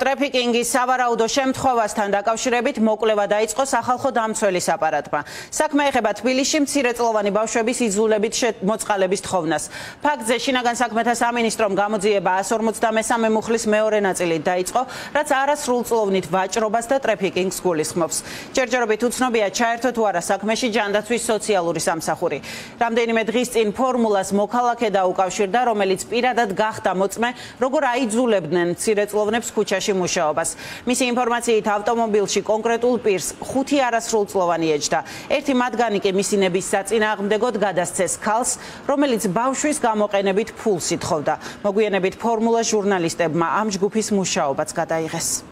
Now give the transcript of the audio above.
ტრაფიკინგის სავარაუდო შემთხვევასთან დაკავშირებით მოკვლევა დაიწყო სახალხო დამცველის აპარატმა. საქმე ეხება თბილისში მცირეწლოვანი ბავშვების იძულებით მოწყალების თხოვნას. ფაქტზე შინაგან საქმეთა სამინისტრომ გამოძიება 153 მუხლის მეორე ნაწილი დაიწყო, რაც არასრულწლოვნით ვაჭრობას და ტრაფიკინგს გულისხმობს. ჯერჯერობით უცნობია ჩაერთო თუ არა საქმეში ჯანდაცვის სოციალური სამსახური. რამდენიმე დღის წინ ფორმულას მოქალაქე დაუკავშირდა, რომელიც პირადად გახდა მოწმე, როგორ აიძულებდნენ მცირეწლოვნებს ქუჩაში სფეროში მუშაობას. მისი ინფორმაციით ავტომობილში კონკრეტულ პირს ხუთი არასრულწლოვანი ეჯდა. ერთი მათგანი კი მისი ნების საწინააღმდეგოდ გადასცეს ქალს, რომელიც ბავშვის გამოყენებით ფულს ითხოვდა. მოგვიანებით ფორმულა ჟურნალისტებმა ამ ჯგუფის მუშაობაც გადაიღეს.